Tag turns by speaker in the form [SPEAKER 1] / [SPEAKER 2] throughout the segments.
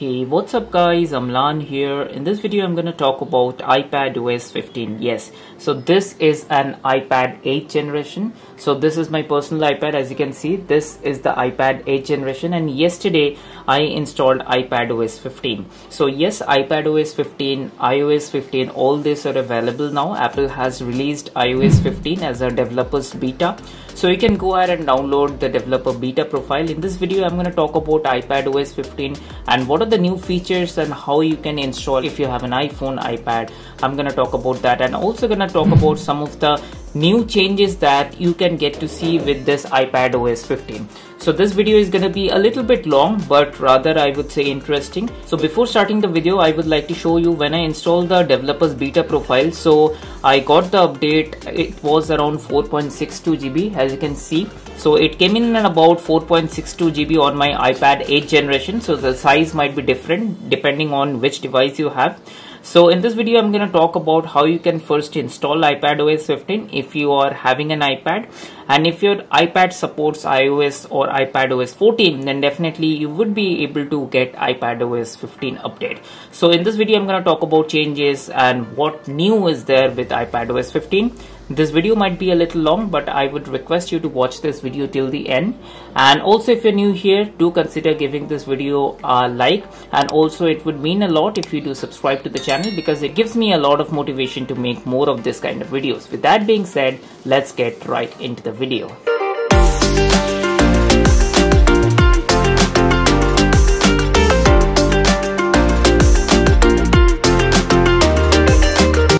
[SPEAKER 1] Hey what's up guys? I'm Lan here. In this video I'm gonna talk about iPad OS 15 yes. So this is an iPad 8 generation. So this is my personal iPad. As you can see this is the iPad 8 generation. And yesterday I installed iPad OS 15 so yes iPad OS 15 iOS 15 all these are available now. Apple has released iOS 15 as a developers beta. So you can go ahead and download the developer beta profile. In this video I'm going to talk about iPad OS 15 and what are the new features and how you can install if you have an iPhone, iPad. I'm gonna talk about that and also gonna talk about some of the new changes that you can get to see with this iPad OS 15. So this video is going to be a little bit long but rather I would say interesting. So before starting the video I would like to show you when I installed the developers beta profile. So I got the update it was around 4.62 GB as you can see. So it came in at about 4.62 GB on my iPad 8 generation. So the size might be different depending on which device you have. So in this video I'm going to talk about how you can first install iPad OS 15 if you are having an iPad and if your iPad supports iOS or iPad OS 14 then definitely you would be able to get iPad OS 15 update. So in this video I'm going to talk about changes and what new is there with iPad OS 15 this video might be a little long but I would request you to watch this video till the end and also if you're new here do consider giving this video a like and also it would mean a lot if you do subscribe to the channel because it gives me a lot of motivation to make more of this kind of videos. With that being said let's get right into the video.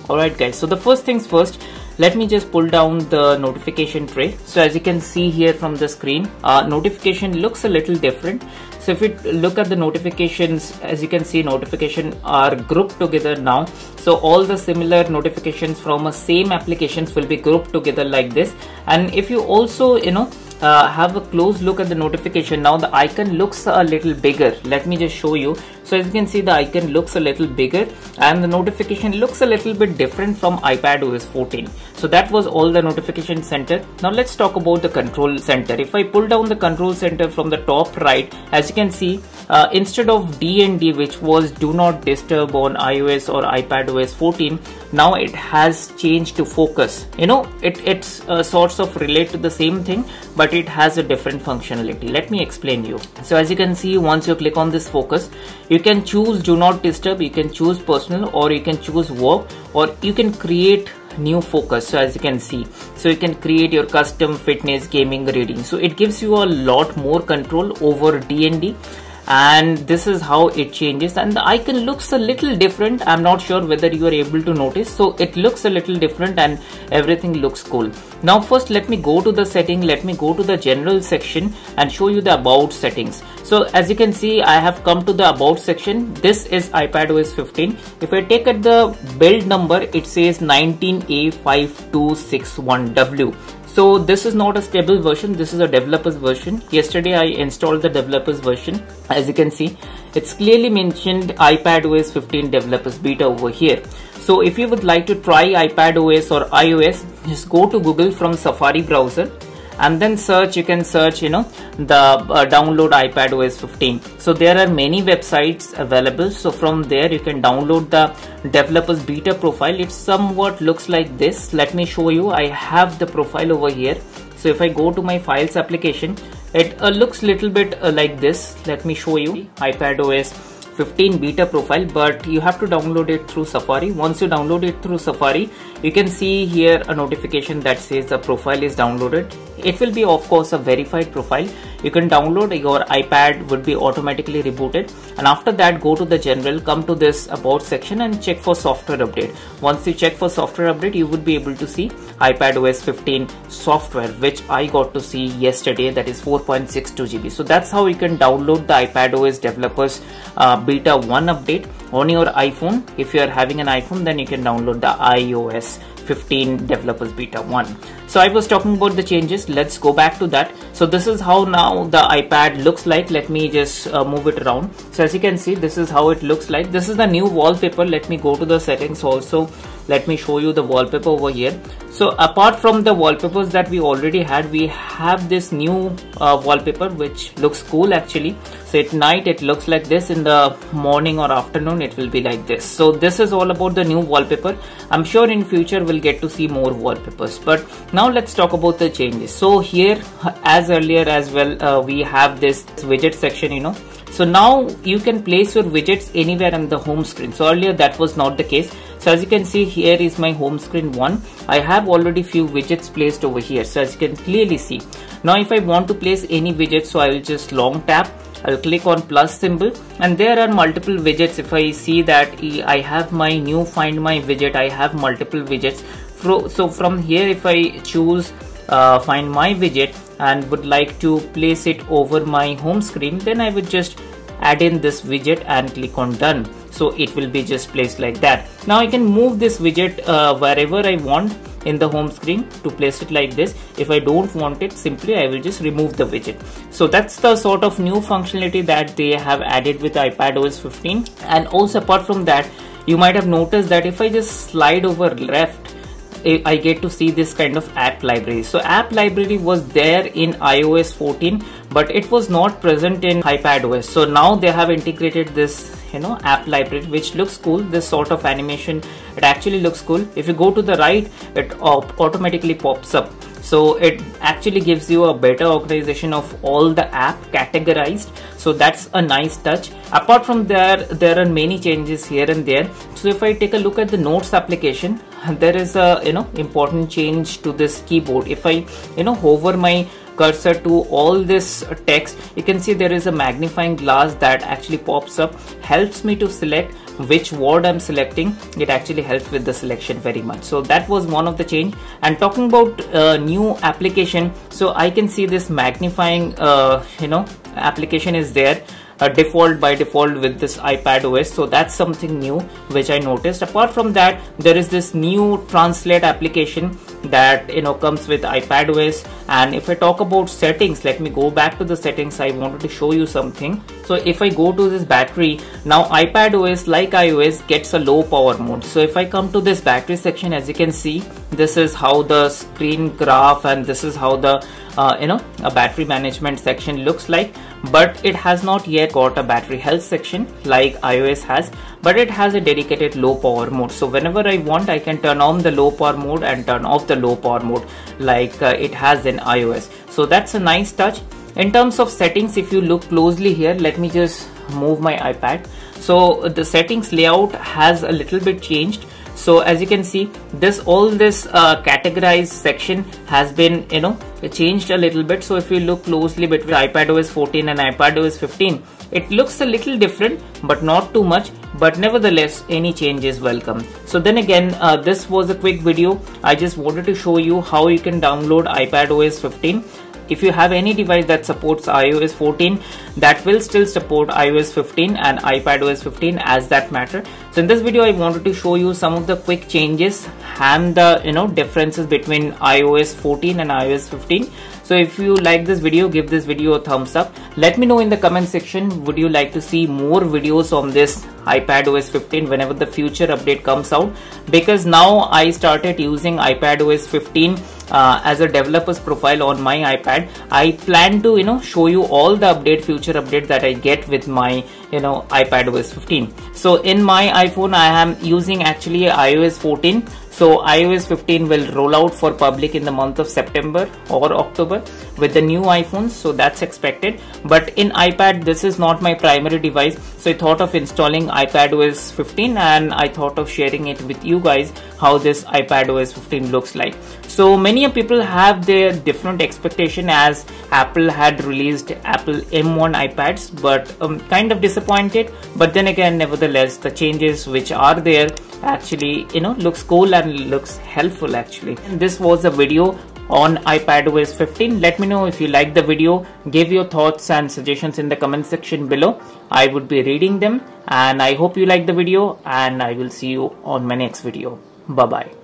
[SPEAKER 1] Alright guys, so the first things first, let me just pull down the notification tray. So as you can see here from the screen uh, notification looks a little different. So if you look at the notifications as you can see notification are grouped together now. So all the similar notifications from a same applications will be grouped together like this. And if you also you know uh, have a close look at the notification now the icon looks a little bigger. Let me just show you so as you can see the icon looks a little bigger and the notification looks a little bit different from iPad OS 14 so that was all the notification center. Now let's talk about the control center. If I pull down the control center from the top right as you can see uh, instead of DND which was do not disturb on iOS or iPad OS 14 now it has changed to focus. You know it it's uh, sorts of relate to the same thing but it has a different functionality. Let me explain you. So as you can see once you click on this focus you can choose do not disturb you can choose personal or you can choose work or you can create new focus so as you can see. So you can create your custom fitness gaming reading. So it gives you a lot more control over dnd and this is how it changes. And the icon looks a little different. I'm not sure whether you are able to notice. So it looks a little different and everything looks cool. Now first let me go to the setting. Let me go to the general section and show you the about settings. So as you can see i have come to the about section. This is ipad os 15 if i take at the build number it says 19a5261w so this is not a stable version. This is a developers version. Yesterday i installed the developers version. As you can see it's clearly mentioned ipad os 15 developers beta over here. So if you would like to try ipad os or ios just go to google from safari browser and then search you can search you know the uh, download ipad os 15 so there are many websites available. So from there you can download the developers beta profile. It somewhat looks like this. Let me show you. I have the profile over here. So if i go to my files application it uh, looks little bit uh, like this. Let me show you. ipad os 15 beta profile but you have to download it through safari. Once you download it through safari you can see here a notification that says the profile is downloaded. It will be of course a verified profile. You can download your ipad would be automatically rebooted. And after that go to the general come to this about section and check for software update. Once you check for software update you would be able to see ipad os 15 software which i got to see yesterday that is 4.62 gb so that's how you can download the ipad os developers uh, beta 1 update on your iphone. If you are having an iphone then you can download the ios 15 developers beta 1 so i was talking about the changes. Let's go back to that. So this is how now the ipad looks like. Let me just uh, move it around. So as you can see this is how it looks like. This is the new wallpaper. Let me go to the settings also let me show you the wallpaper over here. So apart from the wallpapers that we already had we have this new uh, wallpaper which looks cool actually. So at night it looks like this. In the morning or afternoon it will be like this. So this is all about the new wallpaper. I'm sure in future we'll get to see more wallpapers. But now let's talk about the changes. So here as earlier as well uh, we have this widget section you know. So now you can place your widgets anywhere on the home screen. So earlier that was not the case so as you can see here is my home screen one. I have already few widgets placed over here. So as you can clearly see. Now if I want to place any widget so I will just long tap. I'll click on plus symbol. And there are multiple widgets. If I see that I have my new find my widget I have multiple widgets. So from here if I choose uh, find my widget and would like to place it over my home screen then I would just add in this widget and click on done so it will be just placed like that now I can move this widget uh, wherever I want in the home screen to place it like this if I don't want it simply I will just remove the widget so that's the sort of new functionality that they have added with iPad OS 15 and also apart from that you might have noticed that if I just slide over left I get to see this kind of app library. So app library was there in iOS 14 but it was not present in iPadOS. So now they have integrated this you know app library which looks cool this sort of animation it actually looks cool. If you go to the right it automatically pops up. So it actually gives you a better organization of all the app categorized. So that's a nice touch. Apart from there there are many changes here and there. So if i take a look at the notes application there is a you know important change to this keyboard. If i you know hover my cursor to all this text you can see there is a magnifying glass that actually pops up helps me to select which word I'm selecting. It actually helps with the selection very much. So that was one of the change. And talking about uh, new application so I can see this magnifying uh, you know application is there uh, default by default with this iPad OS so that's something new which I noticed. Apart from that there is this new translate application that you know comes with iPad OS and if I talk about settings let me go back to the settings. I wanted to show you something. So if I go to this battery now iPad OS like iOS gets a low power mode. So if I come to this battery section as you can see this is how the screen graph and this is how the uh, you know a battery management section looks like but it has not yet got a battery health section like iOS has but it has a dedicated low power mode. So whenever I want I can turn on the low power mode and turn off the low power mode like uh, it has in iOS so that's a nice touch. In terms of settings if you look closely here let me just move my iPad. So the settings layout has a little bit changed so as you can see this all this uh, categorized section has been you know changed a little bit. So if you look closely between iPadOS 14 and iPadOS 15 it looks a little different but not too much. But nevertheless any change is welcome. So then again uh, this was a quick video. I just wanted to show you how you can download iPadOS 15 if you have any device that supports iOS 14 that will still support iOS 15 and iPadOS 15 as that matter so in this video I wanted to show you some of the quick changes and the you know differences between iOS 14 and iOS 15 so if you like this video give this video a thumbs up. Let me know in the comment section would you like to see more videos on this iPad OS 15 whenever the future update comes out? Because now I started using iPad OS 15 uh, as a developer's profile on my iPad. I plan to you know show you all the update future update that I get with my you know iPadOS 15 so in my iPhone I am using actually iOS 14 so iOS 15 will roll out for public in the month of September or October with the new iPhones so that's expected. But in iPad this is not my primary device so I thought of installing iPad iPadOS 15 and I thought of sharing it with you guys how this iPad iPadOS 15 looks like. So many people have their different expectation as Apple had released Apple M1 iPads but um, kind of disappointed. But then again nevertheless the changes which are there actually you know looks cool and looks helpful actually and this was a video on iPadOS 15. Let me know if you like the video. Give your thoughts and suggestions in the comment section below. I would be reading them and I hope you like the video and I will see you on my next video. Bye bye.